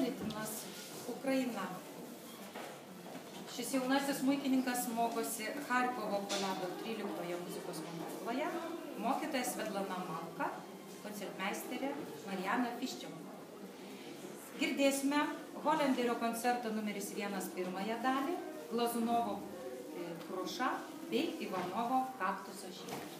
Melitinas, Ukraina. Šis jaunasis muikininkas mokosi Harkovo Kolado 13 muzikos mokykloje, mokytoja Svetlana Malka, koncertmeisterė Marijana Piščiava. Girdėsime Holenderio koncerto numeris vienas pirmąją dalį, Glazunovo e, kruša bei Ivanovo kaktuso žiedą.